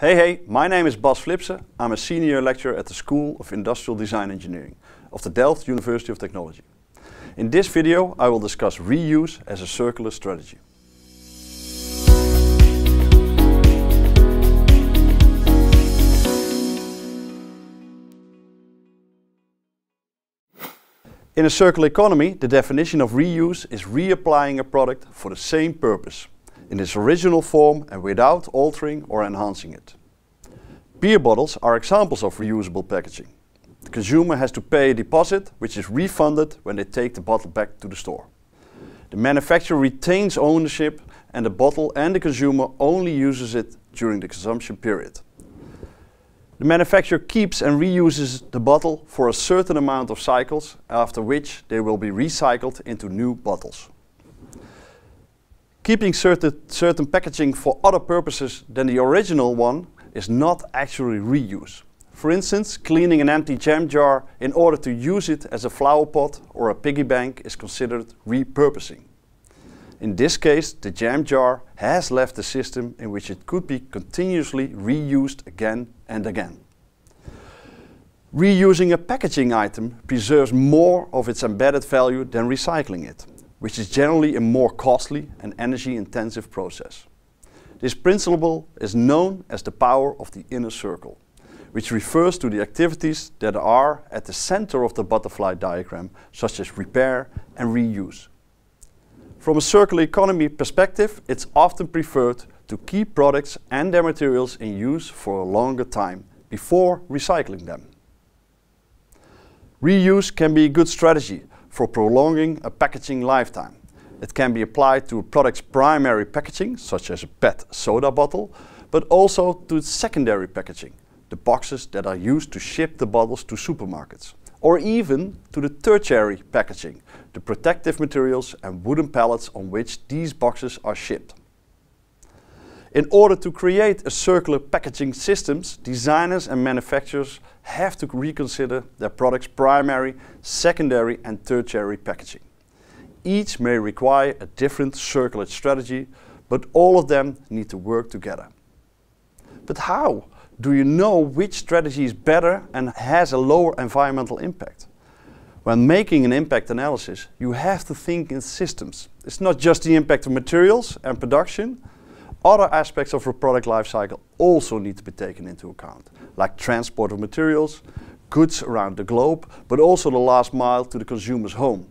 Hey, hey, my name is Bas Flipsen. I'm a senior lecturer at the School of Industrial Design Engineering of the Delft University of Technology. In this video, I will discuss reuse as a circular strategy. In a circular economy, the definition of reuse is reapplying a product for the same purpose, in its original form and without altering or enhancing it. Beer bottles are examples of reusable packaging. The consumer has to pay a deposit which is refunded when they take the bottle back to the store. The manufacturer retains ownership and the bottle and the consumer only uses it during the consumption period. The manufacturer keeps and reuses the bottle for a certain amount of cycles, after which they will be recycled into new bottles. Keeping certain, certain packaging for other purposes than the original one is not actually reuse. For instance, cleaning an empty jam jar in order to use it as a flower pot or a piggy bank is considered repurposing. In this case, the jam jar has left the system in which it could be continuously reused again and again. Reusing a packaging item preserves more of its embedded value than recycling it, which is generally a more costly and energy-intensive process. This principle is known as the power of the inner circle, which refers to the activities that are at the center of the butterfly diagram, such as repair and reuse. From a circular economy perspective, it's often preferred to keep products and their materials in use for a longer time before recycling them. Reuse can be a good strategy for prolonging a packaging lifetime. It can be applied to a product's primary packaging, such as a PET soda bottle, but also to secondary packaging, the boxes that are used to ship the bottles to supermarkets or even to the tertiary packaging, the protective materials and wooden pallets on which these boxes are shipped. In order to create a circular packaging systems, designers and manufacturers have to reconsider their product's primary, secondary and tertiary packaging. Each may require a different circular strategy, but all of them need to work together. But how? do you know which strategy is better and has a lower environmental impact? When making an impact analysis, you have to think in systems. It's not just the impact of materials and production. Other aspects of a product life cycle also need to be taken into account, like transport of materials, goods around the globe, but also the last mile to the consumer's home.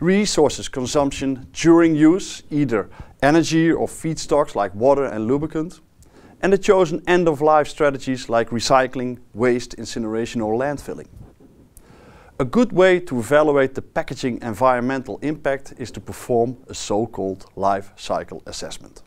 Resources consumption during use, either energy or feedstocks like water and lubricant, and the chosen end-of-life strategies like recycling, waste, incineration or landfilling. A good way to evaluate the packaging environmental impact is to perform a so-called life cycle assessment.